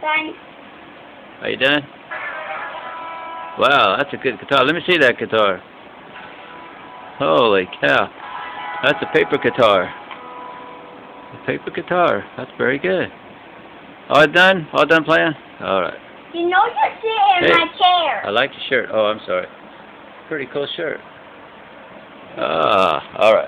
Done. Are you done? Wow, that's a good guitar. Let me see that guitar. Holy cow. That's a paper guitar. A paper guitar. That's very good. All done? All done playing? Alright. You know you sit in Hey. my chair. I like your shirt. Oh, I'm sorry. Pretty cool shirt. Ah, alright.